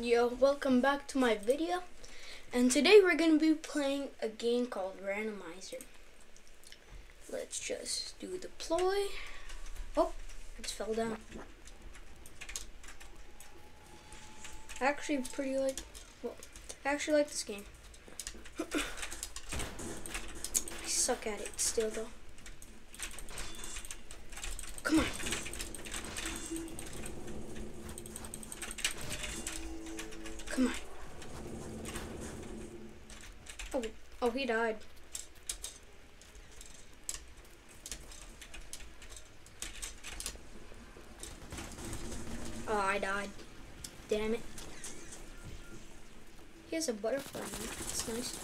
Yo, welcome back to my video. And today we're going to be playing a game called Randomizer. Let's just do deploy. Oh, it fell down. I actually pretty like, well, I actually like this game. I suck at it still though. Come on. Come on. Oh, oh, he died. Oh, I died. Damn it. He has a butterfly. That's nice.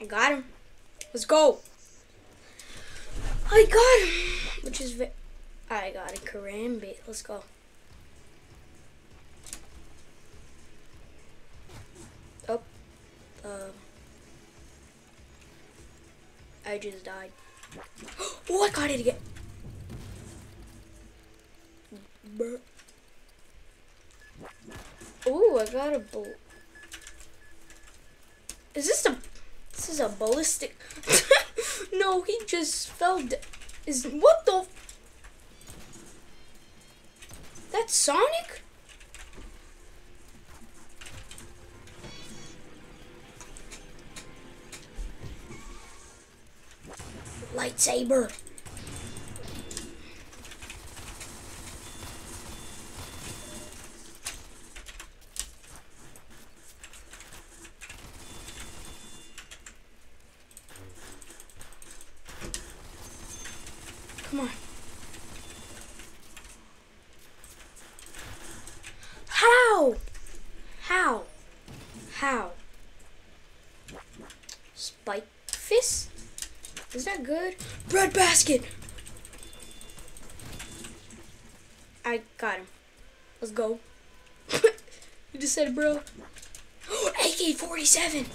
I got him. Let's go. I got him. Which is. I got a karambit. Let's go. Oh. Uh, I just died. Oh, I got it again. Oh, I got a bull. Is this a... This is a ballistic... no, he just fell... Is... What the... That's Sonic? Lightsaber. Come on. How? How? How? Spike fist? Is that good? Bread basket! I got him. Let's go. you just said bro. AK-47!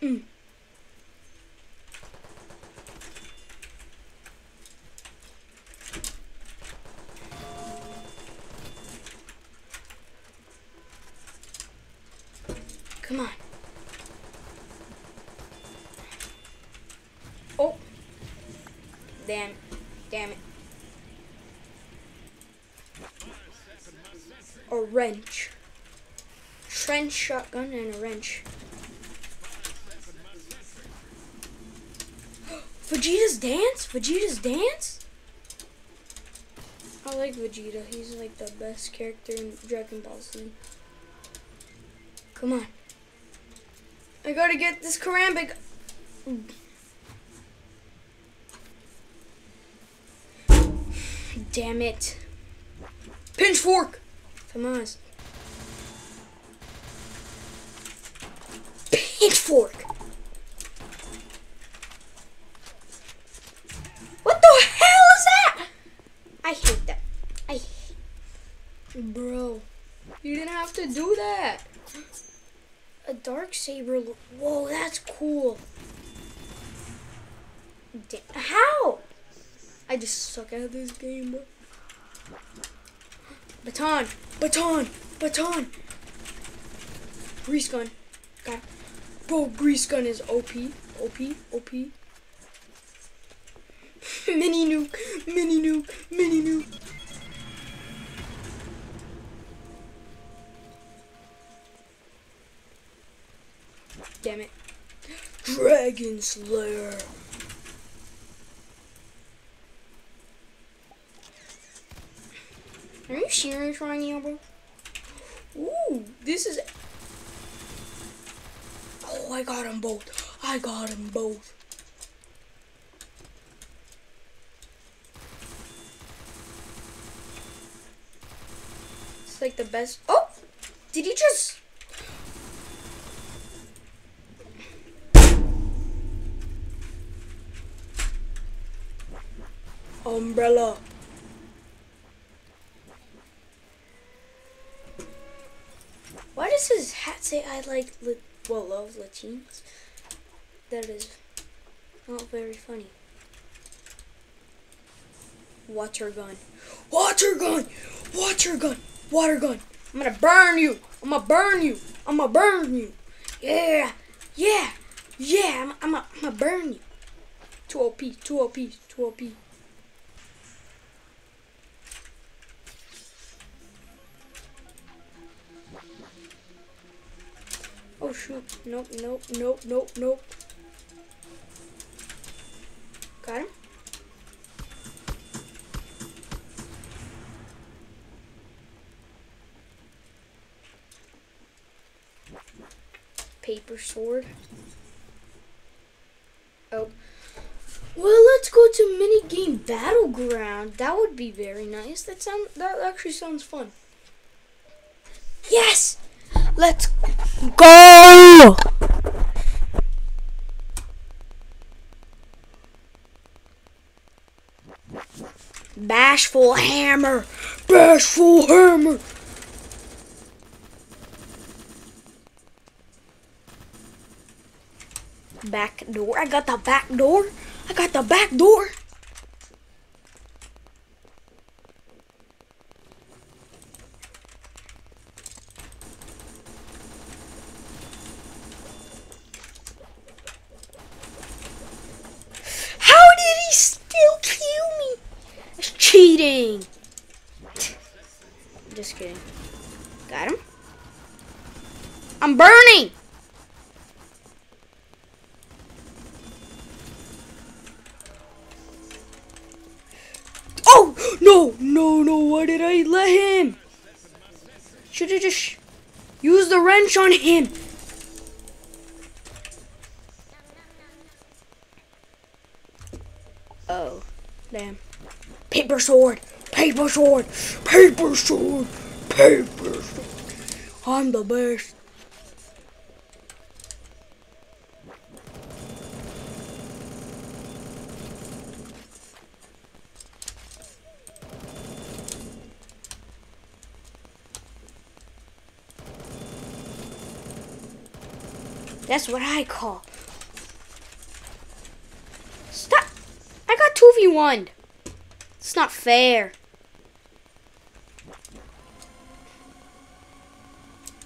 Mm. Come on. Oh. Damn. Damn it. A wrench. Trench shotgun and a wrench. Vegeta's dance? Vegeta's dance? I like Vegeta. He's like the best character in Dragon Ball Z. Come on. I gotta get this Karambit. Damn it. Pinch fork. Come on. Pinch fork. What the hell is that? I hate that. I hate. Bro, you didn't have to do that a dark saber. Whoa, that's cool. How? I just suck at this game, bro. Baton, baton, baton. Grease gun. God. Bro, grease gun is OP, OP, OP. mini nuke, mini nuke, mini nuke. Damn it. Dragon Slayer. Are you serious right now, bro? Ooh, this is... Oh, I got them both. I got them both. It's like the best... Oh! Did he just... umbrella. Why does his hat say I like, well, love Latinos? that is not very funny. Water gun. Water gun! Water gun! Water gun! I'm gonna burn you! I'm gonna burn you! I'm gonna burn you! Yeah! Yeah! Yeah! I'm, I'm, I'm gonna burn you! 2 OP, 2 OP, 2 OP. shoot. Nope, nope, nope, nope, nope. Got him? Paper sword. Oh. Well, let's go to mini game battleground. That would be very nice. That sound that actually sounds fun. Yes! Let's go! Bashful hammer! Bashful hammer! Back door. I got the back door. I got the back door. How did he still kill me? That's cheating. Just kidding. Got him. I'm burning. Oh no no no! Why did I let him? Should have just used the wrench on him. Oh, damn. Paper sword! Paper sword! Paper sword! Paper sword! I'm the best. That's what I call. Stop! I got 2v1. It's not fair.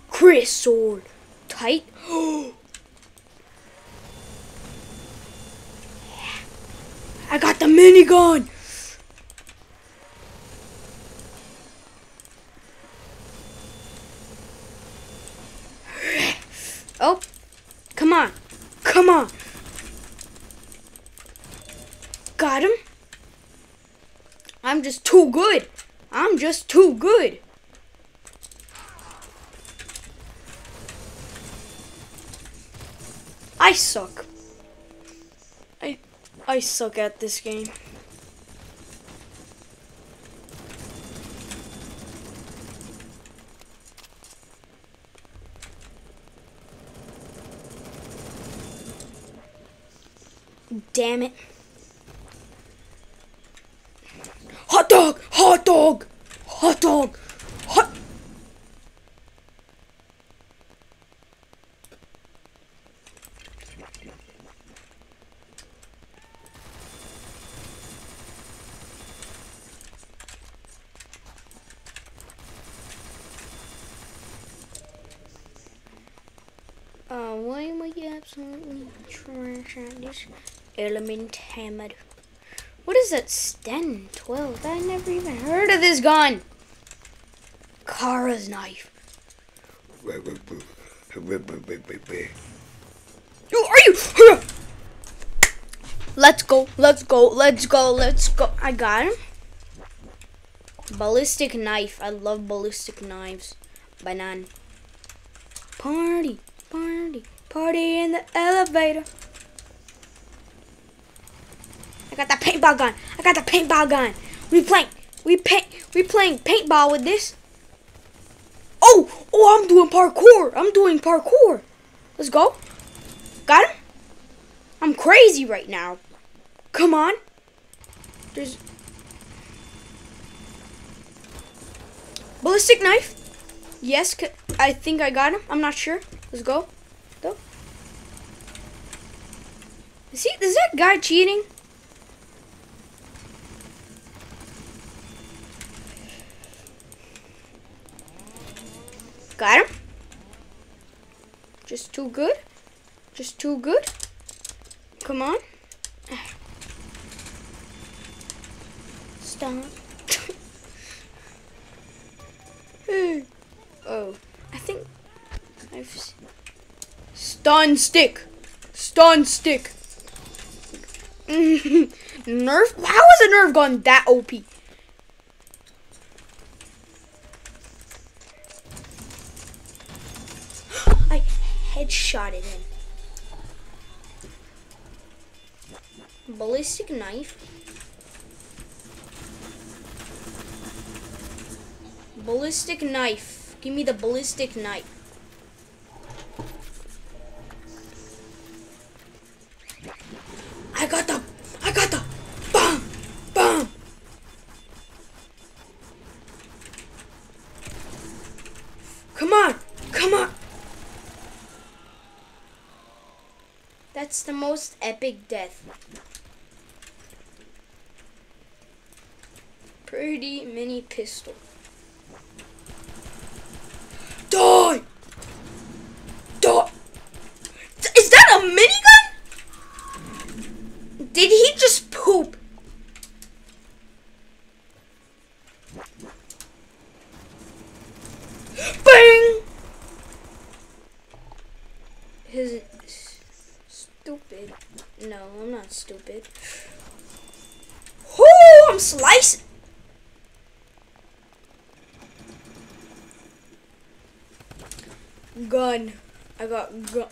Chris sword. Tight. I got the minigun. Oh, come on. Come on. Got him. I'm just too good. I'm just too good. I suck. I I suck at this game. Damn it. Hot dog! Hot dog! Hot dog! Hot Uh, why am I absolutely trash at this? Element hammer. What is that? Sten 12? I never even heard of this gun. Kara's knife. Who are you? Let's go, let's go, let's go, let's go. I got him. Ballistic knife. I love ballistic knives. Banana. Party, party, party in the elevator. Got the paintball gun. I got the paintball gun. We playing, we paint, we playing paintball with this. Oh, oh, I'm doing parkour. I'm doing parkour. Let's go. Got him. I'm crazy right now. Come on. There's ballistic knife. Yes, I think I got him. I'm not sure. Let's go. Go. Is? Is that guy cheating? Got him. Just too good. Just too good. Come on. Stop. oh, I think I've stun stick. Stun stick. nerf? How is a nerf gun that OP? I headshotted him. Ballistic knife. Ballistic knife. Give me the ballistic knife. I got the. I got the. Bomb. Bomb. Come on. Come on. That's the most epic death. Pretty mini pistol. Die! Die! Is that a minigun? Did he just poop? Bang! His stupid. No, I'm not stupid. Whoo! Gun. I got gun.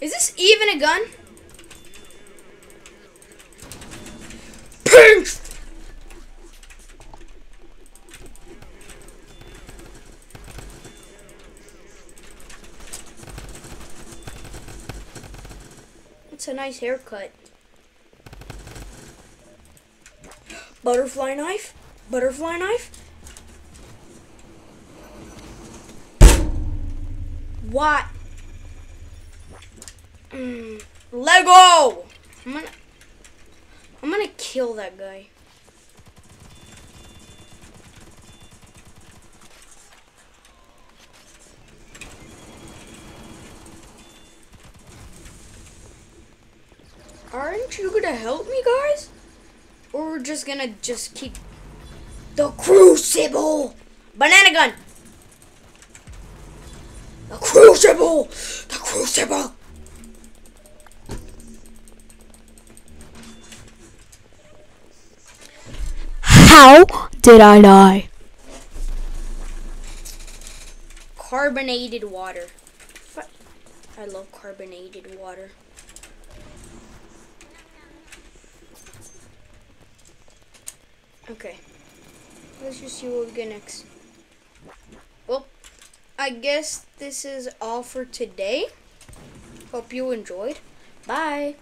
Is this even a gun? Pink. It's a nice haircut. Butterfly knife? Butterfly knife? What? Mm, Lego! I'm gonna, I'm gonna kill that guy. Aren't you gonna help me, guys? Or we're just gonna just keep the crucible banana gun. The crucible! The crucible! How did I die? Carbonated water. I love carbonated water. Okay. Let's just see what we get next. Well, I guess this is all for today. Hope you enjoyed. Bye.